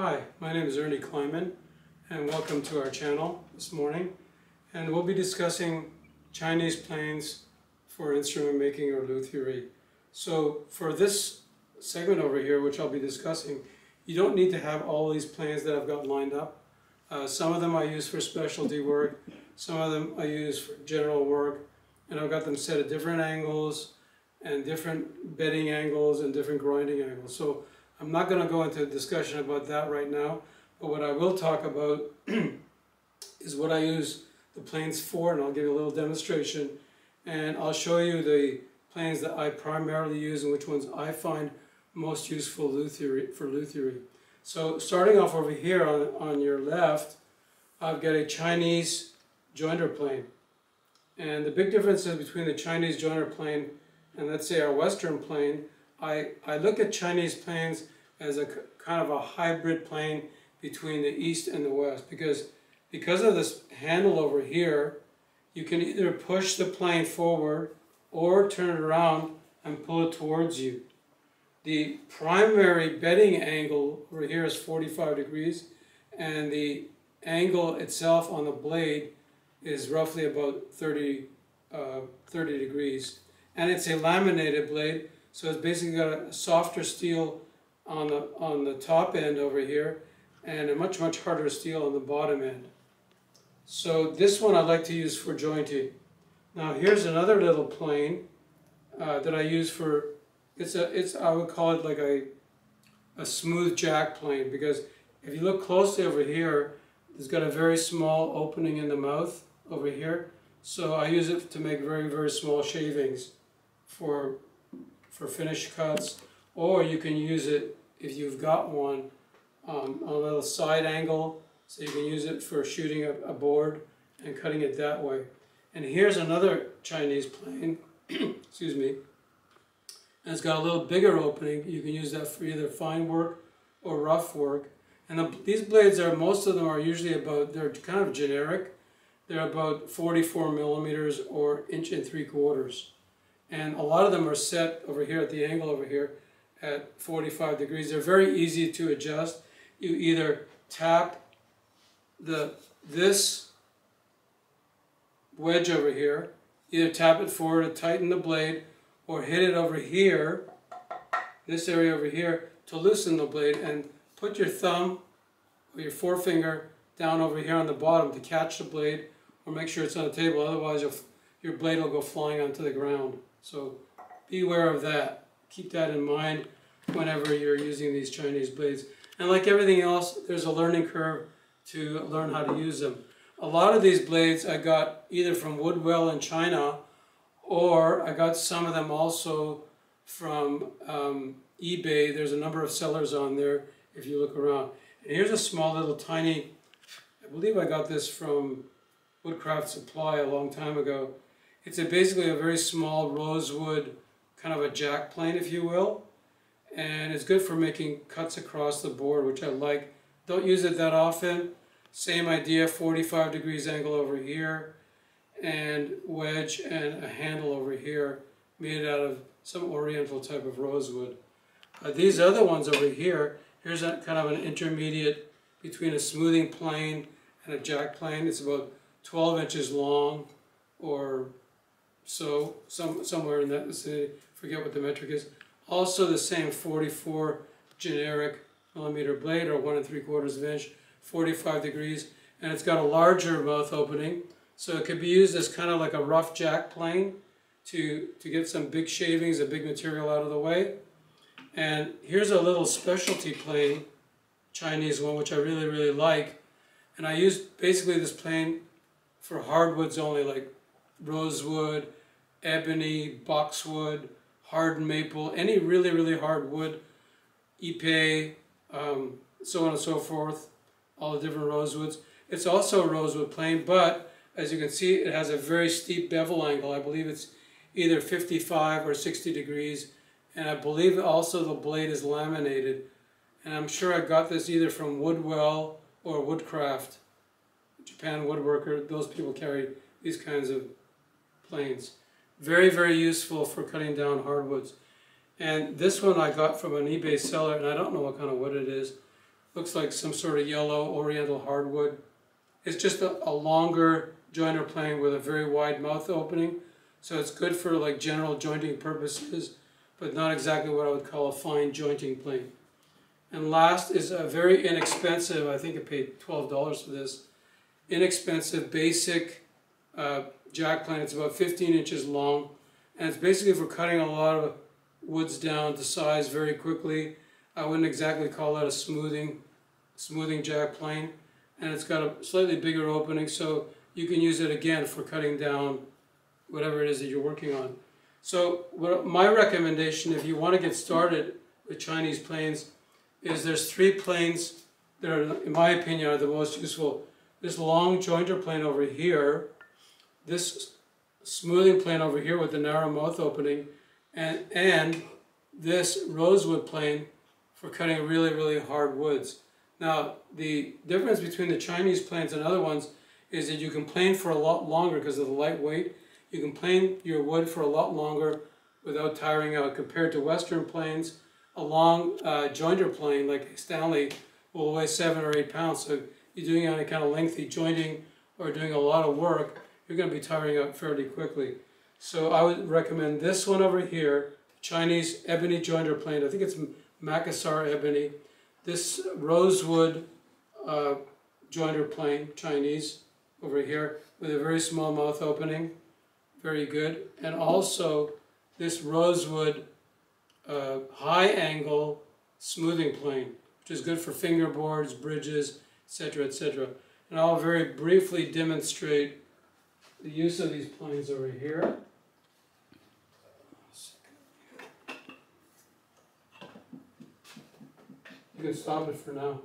Hi, my name is Ernie Kleinman and welcome to our channel this morning. And we'll be discussing Chinese planes for instrument making or luthiery. So for this segment over here, which I'll be discussing, you don't need to have all these planes that I've got lined up. Uh, some of them I use for specialty work, some of them I use for general work, and I've got them set at different angles and different bedding angles and different grinding angles. So I'm not going to go into a discussion about that right now, but what I will talk about is what I use the planes for, and I'll give you a little demonstration, and I'll show you the planes that I primarily use and which ones I find most useful for luthiery. So starting off over here on, on your left, I've got a Chinese jointer plane. And the big difference is between the Chinese jointer plane and let's say our Western plane, I, I look at Chinese planes as a kind of a hybrid plane between the East and the West because because of this handle over here, you can either push the plane forward or turn it around and pull it towards you. The primary bedding angle over here is 45 degrees and the angle itself on the blade is roughly about 30, uh, 30 degrees. And it's a laminated blade, so it's basically got a softer steel on the, on the top end over here and a much, much harder steel on the bottom end. So this one I like to use for jointing. Now here's another little plane uh, that I use for, it's a, it's, I would call it like a, a smooth jack plane because if you look closely over here, it's got a very small opening in the mouth over here. So I use it to make very, very small shavings for, for finish cuts. Or you can use it, if you've got one, um, on a little side angle. So you can use it for shooting a, a board and cutting it that way. And here's another Chinese plane, excuse me, and it's got a little bigger opening. You can use that for either fine work or rough work. And the, these blades are, most of them are usually about, they're kind of generic. They're about 44 millimeters or inch and three quarters. And a lot of them are set over here at the angle over here at 45 degrees. They're very easy to adjust. You either tap the this wedge over here, either tap it forward to tighten the blade, or hit it over here, this area over here, to loosen the blade, and put your thumb or your forefinger down over here on the bottom to catch the blade, or make sure it's on the table, otherwise your blade will go flying onto the ground. So beware of that. Keep that in mind whenever you're using these Chinese blades. And like everything else, there's a learning curve to learn how to use them. A lot of these blades I got either from Woodwell in China or I got some of them also from um, eBay. There's a number of sellers on there if you look around. And here's a small little tiny, I believe I got this from Woodcraft Supply a long time ago. It's a, basically a very small rosewood, kind of a jack plane if you will. And it's good for making cuts across the board, which I like. Don't use it that often. Same idea, 45 degrees angle over here, and wedge and a handle over here, made out of some oriental type of rosewood. Uh, these other ones over here, here's a, kind of an intermediate between a smoothing plane and a jack plane. It's about 12 inches long, or so, some, somewhere in that vicinity. Forget what the metric is. Also the same 44 generic millimeter blade, or one and three quarters of inch, 45 degrees, and it's got a larger mouth opening, so it could be used as kind of like a rough jack plane to, to get some big shavings, a big material out of the way. And here's a little specialty plane, Chinese one, which I really, really like. And I use basically this plane for hardwoods only, like rosewood, ebony, boxwood, hard maple, any really, really hard wood, ipe, um, so on and so forth all the different rosewoods. It's also a rosewood plane, but as you can see, it has a very steep bevel angle. I believe it's either 55 or 60 degrees, and I believe also the blade is laminated. And I'm sure I got this either from Woodwell or Woodcraft, Japan Woodworker. Those people carry these kinds of planes. Very, very useful for cutting down hardwoods. And this one I got from an eBay seller, and I don't know what kind of wood it is, looks like some sort of yellow oriental hardwood. It's just a, a longer joiner plane with a very wide mouth opening. So it's good for like general jointing purposes, but not exactly what I would call a fine jointing plane. And last is a very inexpensive, I think I paid $12 for this, inexpensive basic uh, jack plane. It's about 15 inches long and it's basically for cutting a lot of woods down to size very quickly. I wouldn't exactly call that a smoothing, smoothing jack plane. And it's got a slightly bigger opening so you can use it again for cutting down whatever it is that you're working on. So what my recommendation if you want to get started with Chinese planes is there's three planes that are, in my opinion, are the most useful. This long jointer plane over here, this smoothing plane over here with the narrow mouth opening, and, and this rosewood plane for cutting really, really hard woods. Now, the difference between the Chinese planes and other ones is that you can plane for a lot longer because of the lightweight. You can plane your wood for a lot longer without tiring out compared to Western planes. A long uh, jointer plane like Stanley will weigh seven or eight pounds. So you're doing any kind of lengthy jointing or doing a lot of work, you're going to be tiring out fairly quickly. So I would recommend this one over here, Chinese ebony jointer plane. I think it's Makassar ebony. This rosewood uh, jointer plane, Chinese, over here with a very small mouth opening. Very good. And also this rosewood uh, high angle smoothing plane, which is good for fingerboards, bridges, etc., etc. And I'll very briefly demonstrate the use of these planes over here. You can stop it for now.